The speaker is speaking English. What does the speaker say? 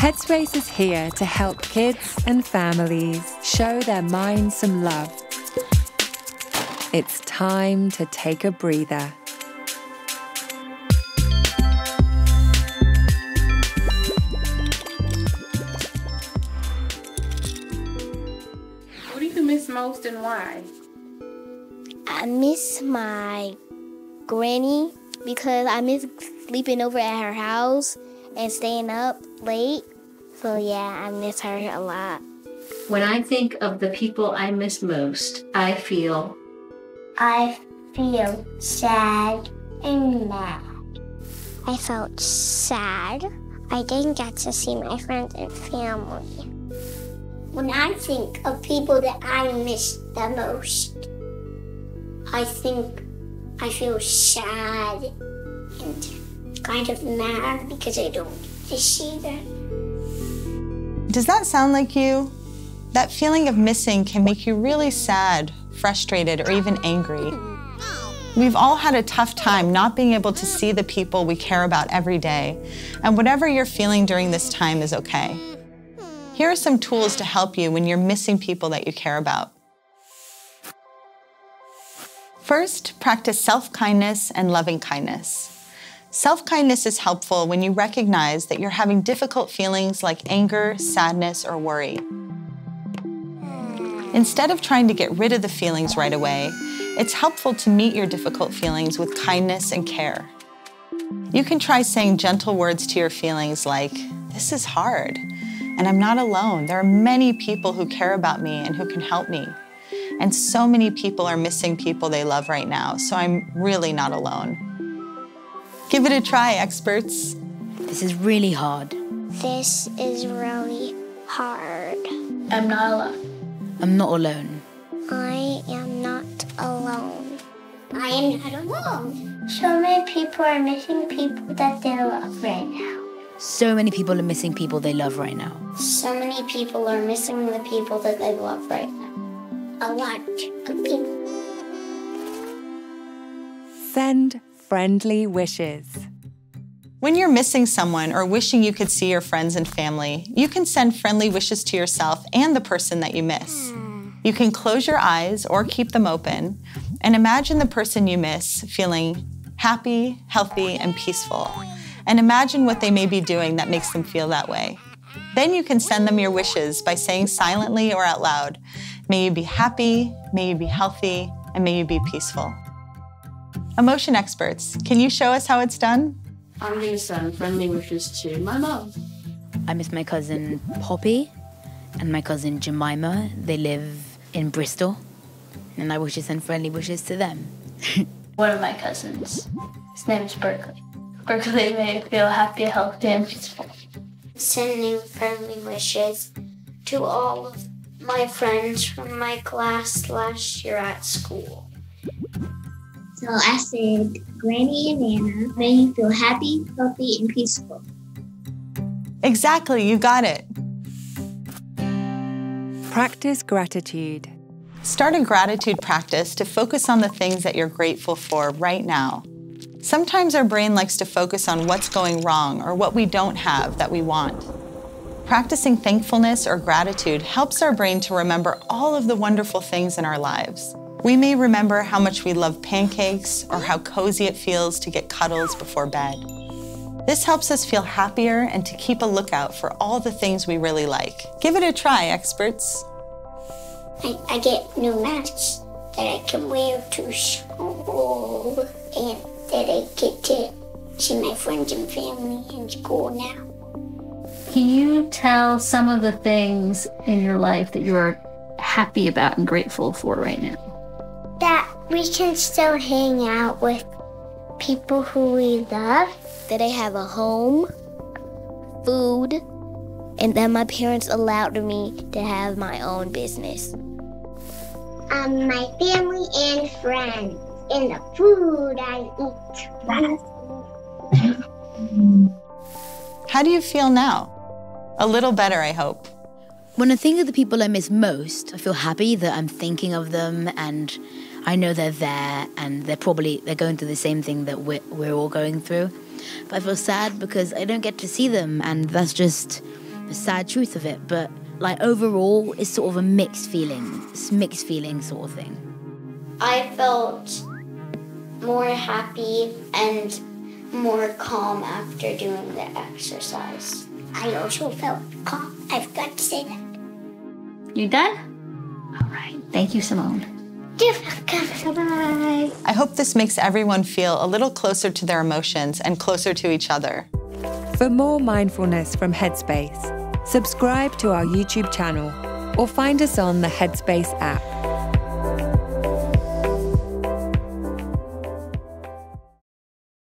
Headspace is here to help kids and families show their minds some love. It's time to take a breather. What do you miss most and why? I miss my granny because I miss sleeping over at her house and staying up late. So yeah, I miss her a lot. When I think of the people I miss most, I feel I feel sad and mad. I felt sad. I didn't get to see my friends and family. When I think of people that I miss the most, I think I feel sad kind of mad because I don't see them. Does that sound like you? That feeling of missing can make you really sad, frustrated, or even angry. We've all had a tough time not being able to see the people we care about every day, and whatever you're feeling during this time is okay. Here are some tools to help you when you're missing people that you care about. First, practice self kindness and loving kindness. Self kindness is helpful when you recognize that you're having difficult feelings like anger, sadness, or worry. Instead of trying to get rid of the feelings right away, it's helpful to meet your difficult feelings with kindness and care. You can try saying gentle words to your feelings like, This is hard, and I'm not alone. There are many people who care about me and who can help me. And so many people are missing people they love right now, so I'm really not alone. Give it a try, experts. This is really hard. This is really hard. I'm not alone. I'm not alone. I am not alone. I am not alone. So many people are missing people that they love right now. So many people are missing people they love right now. So many people are missing the people that they love right now. A lot of people. Send friendly wishes. When you're missing someone or wishing you could see your friends and family, you can send friendly wishes to yourself and the person that you miss. You can close your eyes or keep them open and imagine the person you miss feeling happy, healthy, and peaceful. And imagine what they may be doing that makes them feel that way. Then you can send them your wishes by saying silently or out loud, May you be happy, may you be healthy, and may you be peaceful. Emotion experts, can you show us how it's done? I'm going to send friendly wishes to my mom. I miss my cousin Poppy and my cousin Jemima. They live in Bristol, and I wish to send friendly wishes to them. One of my cousins. His name is Berkeley. Berkeley may feel happy, healthy, and peaceful. Sending friendly wishes to all of my friends from my class last year at school. So I said, Granny and Nana, may you feel happy, healthy, and peaceful. Exactly, you got it. Practice gratitude. Start a gratitude practice to focus on the things that you're grateful for right now. Sometimes our brain likes to focus on what's going wrong or what we don't have that we want. Practicing thankfulness or gratitude helps our brain to remember all of the wonderful things in our lives. We may remember how much we love pancakes or how cozy it feels to get cuddles before bed. This helps us feel happier and to keep a lookout for all the things we really like. Give it a try, experts. I, I get new masks that I can wear to school and that I get to see my friends and family in school now. Can you tell some of the things in your life that you're happy about and grateful for right now? That we can still hang out with people who we love. That I have a home, food, and that my parents allowed me to have my own business. Um, my family and friends, and the food I eat. How do you feel now? A little better, I hope. When I think of the people I miss most, I feel happy that I'm thinking of them and I know they're there and they're probably they're going through the same thing that we're, we're all going through. But I feel sad because I don't get to see them and that's just the sad truth of it. But like overall, it's sort of a mixed feeling, it's mixed feeling sort of thing. I felt more happy and more calm after doing the exercise. I also felt calm. I've got to say that. You done? All right. Thank you, Simone. Bye. I hope this makes everyone feel a little closer to their emotions and closer to each other. For more mindfulness from Headspace, subscribe to our YouTube channel or find us on the Headspace app.